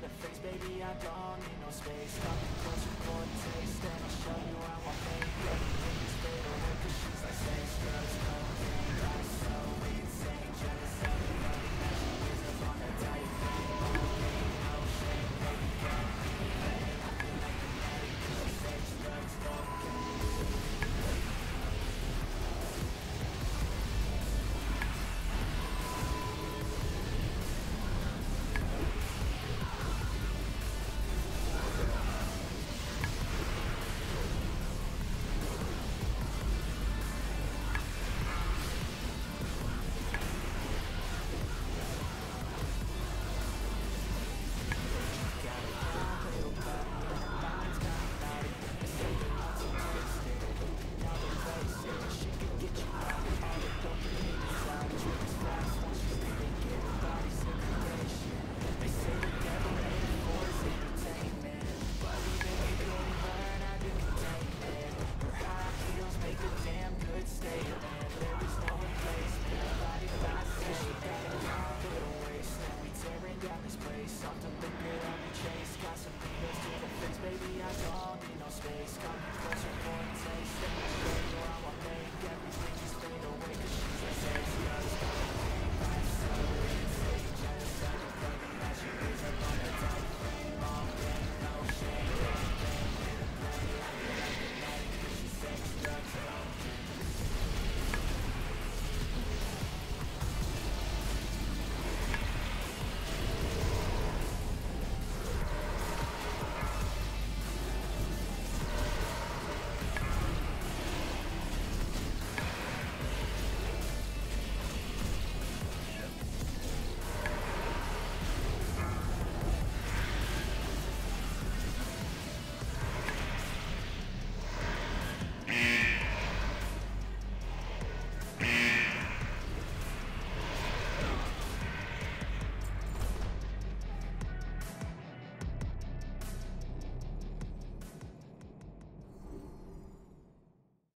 the face Baby, I don't need no space Space, got pressure points, a stick, I'm make everything just